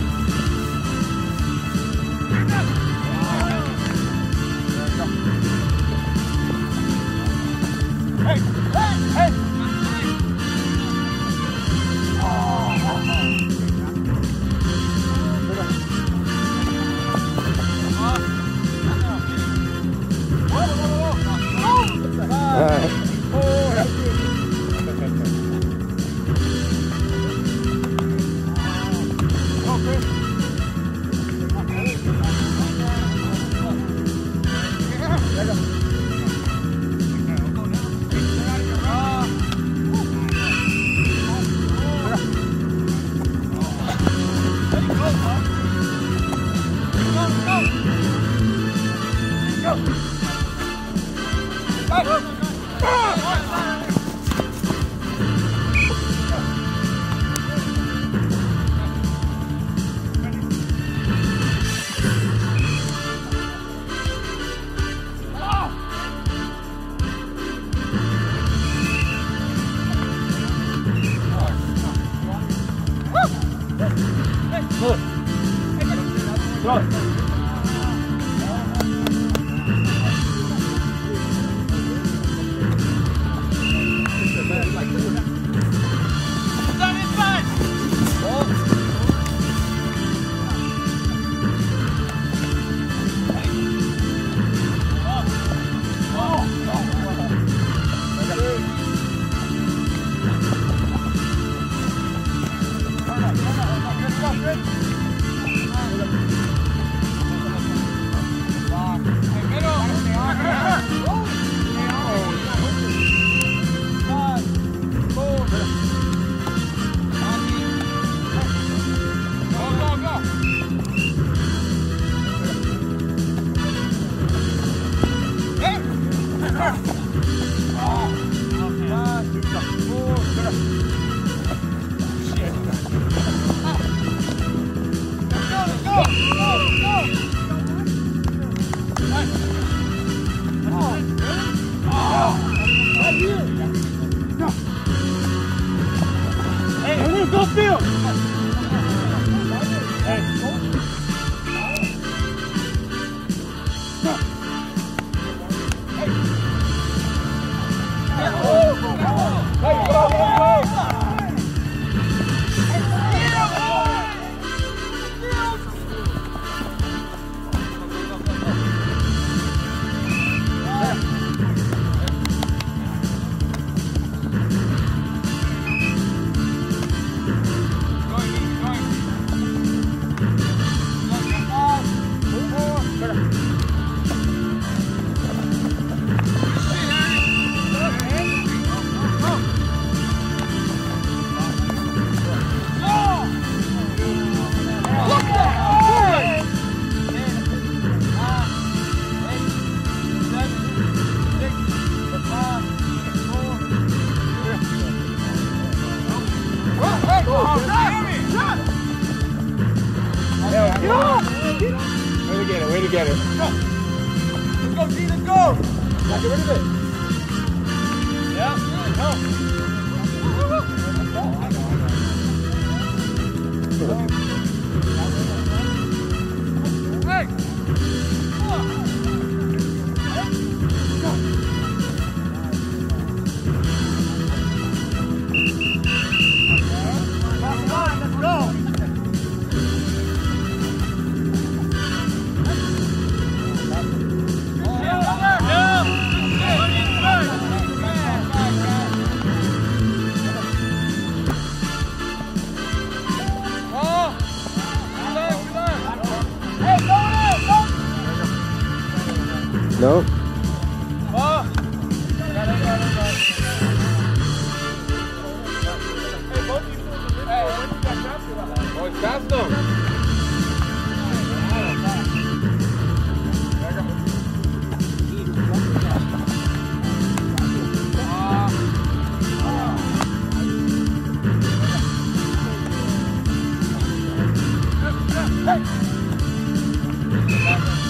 Wow. Thôi! Oh! get it. Let's go. Let's let's go. Get rid of it. Yeah, really, Hey!